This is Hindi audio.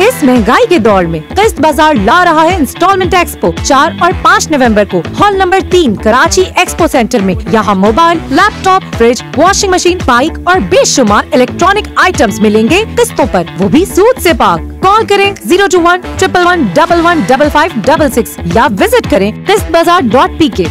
इस महँगाई के दौर में किस्त बाज़ार ला रहा है इंस्टॉलमेंट एक्सपो चार और पाँच नवंबर को। हॉल नंबर तीन, कराची एक्सपो सेंटर में। यहाँ mobile laptop fridge washing machine bike और बेशुमार इलेक्ट्रॉनिक आइटम्स मिलेंगे किस्तों पर। वो भी सूद से पाक। कॉल करें zero two one triple one double one double five double six या विज़िट करें किस्त बाज़ार डॉट पी के